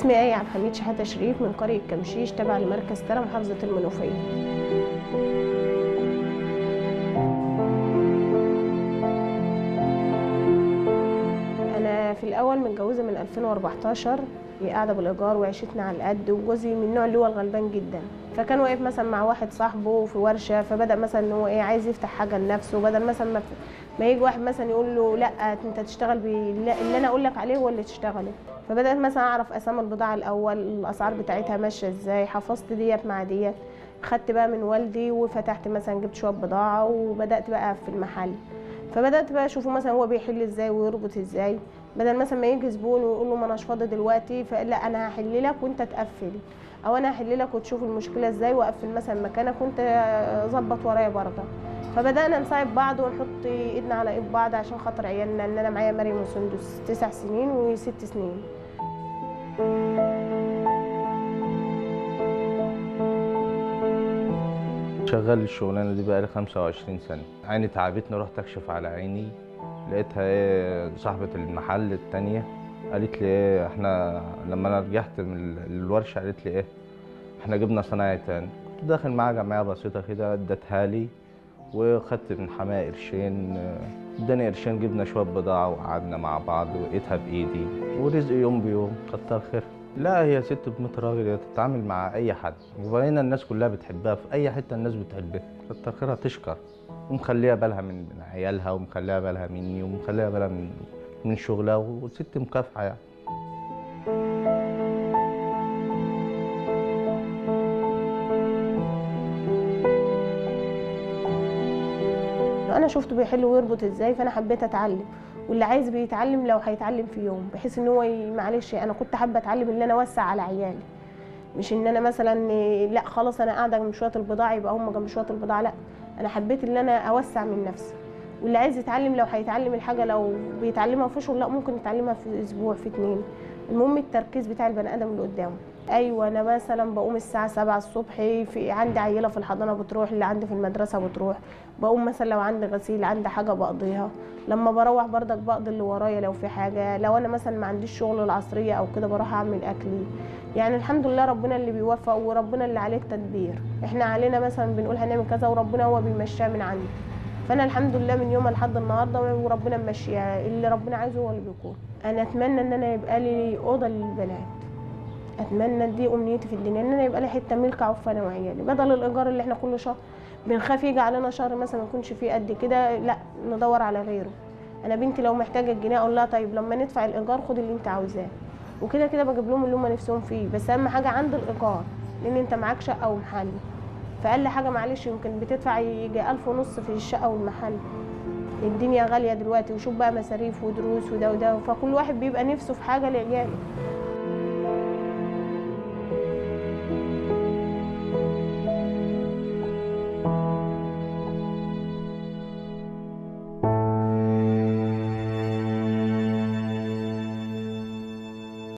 اسمي آية عبد الحميد شحاتة شريف من قرية كمشيش تابعة لمركز ترى محافظة المنوفية. الأول متجوزة من 2014 هي قاعدة بالإيجار وعيشتنا على القد وجوزي من النوع اللي هو الغلبان جدا. فكان واقف مثلا مع واحد صاحبه في ورشة فبدأ مثلا إن هو إيه عايز يفتح حاجة لنفسه. بدل مثلا ما, ما يجي واحد مثلا يقول له لأ أنت تشتغل اللي أنا أقول لك عليه هو اللي تشتغله. فبدأت مثلا أعرف أسامي البضاعة الأول الأسعار بتاعتها ماشية إزاي حفظت ديت مع ديت. خدت بقى من والدي وفتحت مثلا جبت شوية بضاعة وبدأت بقى في المحل. فبدأت بقى أشوفه مثلا هو بيحل إزاي ويربط إزاي. بدل مثلا ما يجي زبون ويقول له ما اناش فاضي دلوقتي فلا أنا هحل لك وأنت تقفل. أو أنا هحل لك وتشوف المشكلة إزاي وأقفل مثلا مكانك وأنت ظبط ورايا برضه. فبدأنا نساعد بعض ونحط إيدنا على إيد بعض عشان خاطر عيالنا إن أنا معايا مريم وسندس تسع سنين وست سنين. شغال الشغلانة دي بقالي 25 سنة. عيني تعبتني رحت أكشف على عيني. لقيتها إيه صاحبة المحل التانية قالت لي إيه إحنا لما أنا رجعت من ال- الورشة قالت لي إيه إحنا جبنا صنايعي تاني. كنت داخل معاها جمعية بسيطة كده ادتها لي وخدت من حماية قرشين اداني قرشين جبنا شوية بضاعة وقعدنا مع بعض ولقيتها بإيدي. ورزق يوم بيوم كتر خير لا هي ست بميت راجل هي تتعامل مع أي حد. وبقينا الناس كلها بتحبها. في أي حتة الناس بتحبها. كتر خيرها تشكر ومخليها بالها من من عيالها ومخليها بالها مني ومخليها بالها من من شغلها. وست مكافحة يعني. أنا شفته بيحل ويربط إزاي فأنا حبيت أتعلم. واللي عايز بيتعلم لو هيتعلم في يوم بحيث إن هو معلش أنا كنت حابة أتعلم إن أنا أوسع على عيالي. مش إن أنا مثلا إيه، لأ خلاص أنا قاعدة جنب شوية البضاعة يبقى هم جنب شوية البضاعة لأ. أنا حبيت إن أنا أوسع من نفسي. واللي عايز يتعلم لو هيتعلم الحاجة لو بيتعلمها في شهر لأ ممكن يتعلمها في أسبوع في اتنين. المهم التركيز بتاع البني آدم اللي قدامه. أيوه أنا مثلا بقوم الساعة 7 الصبح في عندي عيلة في الحضانة بتروح اللي عندي في المدرسة بتروح. بقوم مثلا لو عندي غسيل عندي حاجة بقضيها. لما بروح برضك بقضي اللي ورايا لو في حاجة. لو أنا مثلا ما عنديش شغل العصرية أو كده بروح أعمل أكلي. يعني الحمد لله ربنا اللي بيوفق وربنا اللي عليه التدبير. إحنا علينا مثلا بنقول هنعمل كذا وربنا هو بيمشيها من عنده فأنا الحمد لله من يوم لحد النهارده وربنا ممشيها اللي ربنا عايزه هو اللي بيكون. أنا أتمنى إن أنا يبقى لي أوضة للبنات. أتمنى دي امنيتي في الدنيا ان أنا يبقى لي حتة ملك اعوف أنا وعيالي. بدل الإيجار اللي إحنا كل شهر بنخاف يجي علينا شهر مثلا ما يكونش فيه قد كده لا ندور على غيره. أنا بنتي لو محتاجة الجنيه أقول لها طيب لما ندفع الإيجار خد اللي أنت عاوزاه. وكده كده بجيب لهم اللي هم نفسهم فيه. بس أهم حاجة عند الإيجار لأن أنت معاك شقة ومحل. فأقل حاجة معلش يمكن بتدفع يجي ألف ونص في الشقة والمحل. الدنيا غالية دلوقتي وشوف بقى مصاريف ودروس وده وده. فكل واحد بيبقى نفسه في حاجة لعياله.